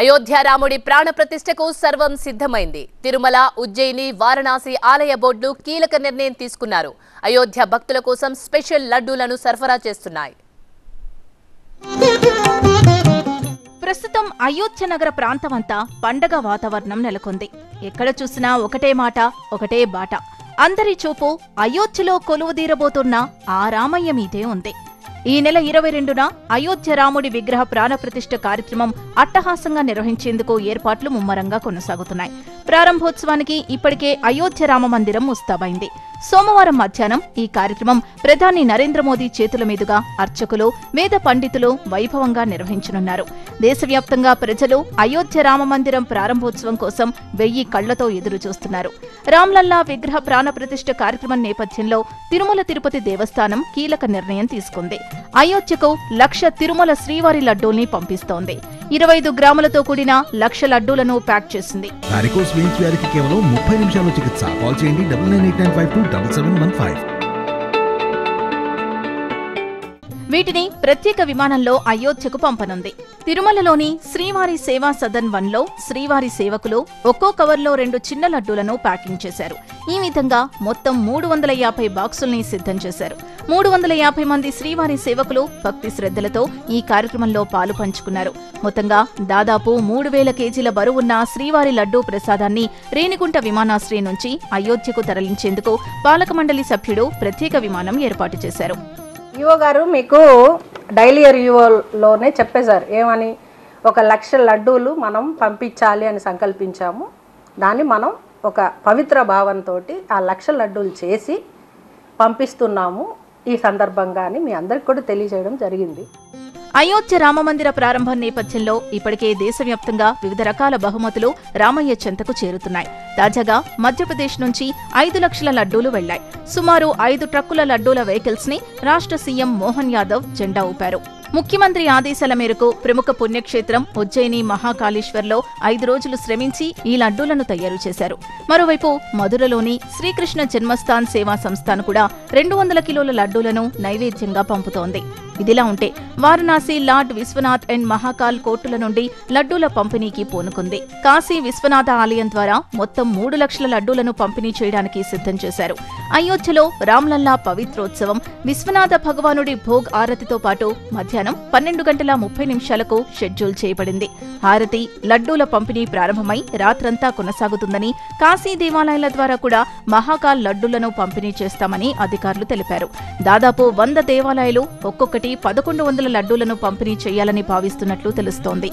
అయోధ్య రాముడి ప్రాణ ప్రతిష్టకు సర్వం సిద్ధమైంది. తిరుమల ఉజ్జయిని వారణాసి ఆలయ బోర్డులు కీలక నిర్ణయం తీసుకున్నారు. అయోధ్య భక్తుల కోసం స్పెషల్ లడ్డూలను సరఫరా చేస్తున్నాయి. ప్రస్తుతం అయోధ్య నగర ప్రాంతమంతా పండగ వాతావరణం నెలకొంది. ఎక్కడ చూసినా ఒకటే మాట ఒకటే బాట. అందరి చూపు అయోధ్యలో కొలువుదీరబోతున్న ఆ రామయ్య మీదే ఉంది. ఈ నెల ఇరవై రెండున అయోధ్య రాముడి విగ్రహ ప్రాణప్రతిష్ఠ కార్యక్రమం అట్టహాసంగా నిర్వహించేందుకు ఏర్పాట్లు ముమ్మరంగా కొనసాగుతున్నాయి. ప్రారంభోత్సవానికి ఇప్పటికే అయోధ్య రామ మందిరం ముస్తాబైంది. సోమవారం మధ్యాహ్నం ఈ కార్యక్రమం ప్రధాని నరేంద్ర మోదీ చేతుల మీదుగా అర్చకులు వేద పండితులు వైభవంగా నిర్వహించనున్నారు. దేశవ్యాప్తంగా ప్రజలు అయోధ్య రామమందిరం ప్రారంభోత్సవం కోసం వెయ్యి కళ్ళతో ఎదురు చూస్తున్నారు. రామ్లల్లా విగ్రహ ప్రాణప్రతిష్ట కార్యక్రమం నేపథ్యంలో తిరుమల తిరుపతి దేవస్థానం కీలక నిర్ణయం తీసుకుంది. అయోధ్యకు లక్ష తిరుమల శ్రీవారి లడ్డూల్ని పంపిస్తోంది. ఇరవై ఐదు గ్రాములతో కూడిన లక్ష లడ్డూలను ప్యాక్ చేసింది. వారికోస్ వెయిన్స్ వ్యాధికి కేవలం ముప్పై నిమిషాల్లో చికిత్స. కాల్ చేయండి వీటిని ప్రత్యేక విమానంలో అయోధ్యకు పంపనుంది. తిరుమలలోని శ్రీవారి సేవా సదన్ వన్లో శ్రీవారి సేవకులు ఒక్కో కవర్లో రెండు చిన్న లడ్డూలను ప్యాకింగ్ చేశారు. ఈ విధంగా మొత్తం మూడు వందల యాభై బాక్సుల్ని సిద్ధం చేశారు. మూడు వందల యాభై మంది శ్రీవారి సేవకులు భక్తి శ్రద్ధలతో ఈ కార్యక్రమంలో పాలు పంచుకున్నారు. మొత్తంగా దాదాపు మూడు వేల కేజీల బరువున్న శ్రీవారి లడ్డూ ప్రసాదాన్ని రేణిగుంట విమానాశ్రయం నుంచి అయోధ్యకు తరలించేందుకు పాలక మండలి సభ్యుడు ప్రత్యేక విమానం ఏర్పాటు చేశారు. ఈవో గారు మీకు డైలీ రివ్యూలోనే చెప్పేశారు. ఏమని? ఒక లక్ష లడ్డూలు మనం పంపించాలి అని సంకల్పించాము. దాన్ని మనం ఒక పవిత్ర భావంతో ఆ లక్ష లడ్డూలు చేసి పంపిస్తున్నాము. ఈ సందర్భంగా మీ అందరికి కూడా తెలియజేయడం జరిగింది. అయోధ్య రామమందిర ప్రారంభం నేపథ్యంలో ఇప్పటికే దేశవ్యాప్తంగా వివిధ రకాల బహుమతులు రామయ్య చెంతకు చేరుతున్నాయి. తాజాగా మధ్యప్రదేశ్ నుంచి ఐదు లక్షల లడ్డూలు వెళ్ళాయి. సుమారు ఐదు ట్రక్కుల లడ్డూల వెహికల్స్ని రాష్ట్ర సీఎం మోహన్ యాదవ్ జెండా ఊపారు. ముఖ్యమంత్రి ఆదేశాల మేరకు ప్రముఖ పుణ్యక్షేత్రం ఉజ్జయిని మహాకాళేశ్వర్లో ఐదు రోజులు శ్రమించి ఈ లడ్డూలను తయారు చేశారు. మరోవైపు మధురలోని శ్రీకృష్ణ జన్మస్థాన్ సేవా సంస్థను కూడా రెండు వందల కిలోల లడ్డూలను నైవేద్యంగా పంపుతోంది. ఇదిలా ఉంటే వారణాసి లార్డ్ విశ్వనాథ్ అండ్ మహాకాల్ కోర్టుల నుండి లడ్డూల పంపిణీకి పూనుకుంది. కాశీ విశ్వనాథ ఆలయం ద్వారా మొత్తం మూడు లక్షల లడ్డూలను పంపిణీ చేయడానికి సిద్ధం చేశారు. అయోధ్యలో రామ్లల్లా పవిత్రోత్సవం విశ్వనాథ భగవానుడి భోగ్ ఆరతితో పాటు మధ్యాహ్నం పన్నెండు గంటల ముప్పై నిమిషాలకు షెడ్యూల్ చేయబడింది. హారతి లడ్డూల పంపిణీ ప్రారంభమై రాత్రంతా కొనసాగుతుందని కాశీ దేవాలయాల ద్వారా కూడా మహాకాల్ లడ్డూలను పంపిణీ చేస్తామని అధికారులు తెలిపారు. దాదాపు వంద దేవాలయాలు ఒక్కొక్కటి పదకొండు వందల లడ్డూలను పంపిణీ చేయాలని భావిస్తున్నట్లు తెలుస్తోంది.